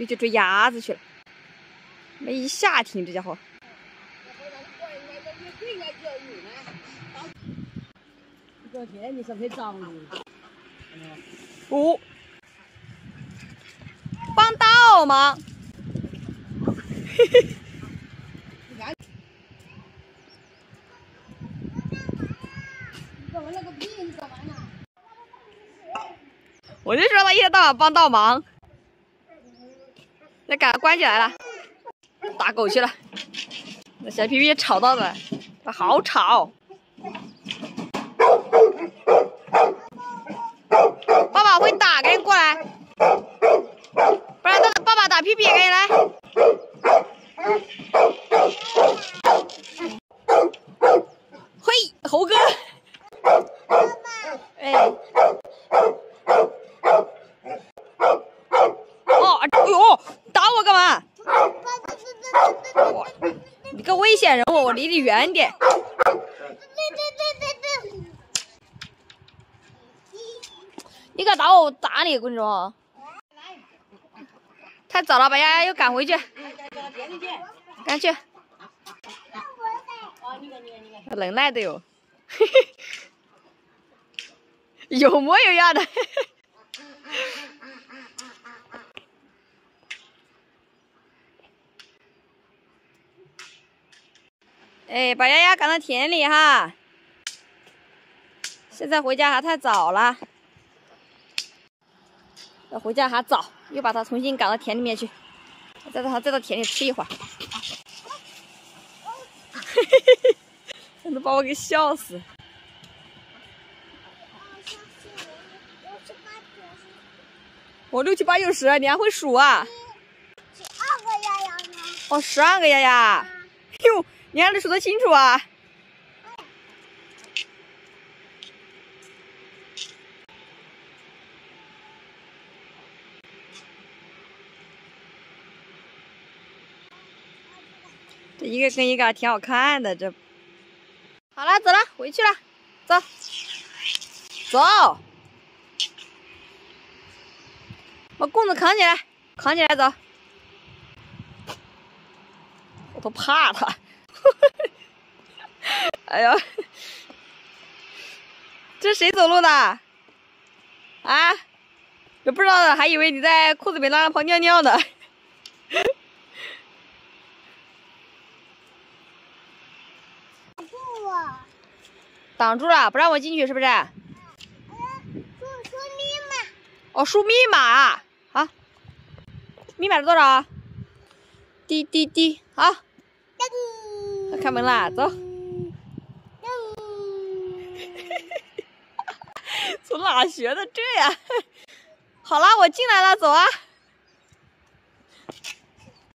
又去追鸭子去了。没一下停，这家伙。这天你是很脏的。哦，帮 倒忙？嘿嘿。我就说他一天到晚帮倒忙，那给它关起来了，打狗去了。那小皮皮吵到了，他好吵。爸爸会打，赶紧过来，不然他爸爸打屁屁，赶紧来。嘿，猴哥。哎。你危险人物，我离你远点。你敢打我，我打你！我跟你说，太早了，把丫丫又赶回去。赶去。能耐的哟，有模有样的。哎，把丫丫赶到田里哈！现在回家还太早了，要回家还早，又把它重新赶到田里面去，再让它再到田里吃一会儿。嘿嘿嘿，真的把我给笑死！我六七八九十，你还会数啊？十二个丫丫呢？哦，十二个丫丫，哟。你还能数得清楚啊？这一个跟一个挺好看的，这。好了，走了，回去了，走，走，把棍子扛起来，扛起来走。我都怕他。哎呀，这谁走路的？啊？也不知道的，还以为你在裤子里拉了泡尿尿呢。挡住了。挡住了，不让我进去是不是？哦，输密码。好。密码是多少？滴滴滴，好。开门啦，走。从哪学的这呀？好啦，我进来了，走啊。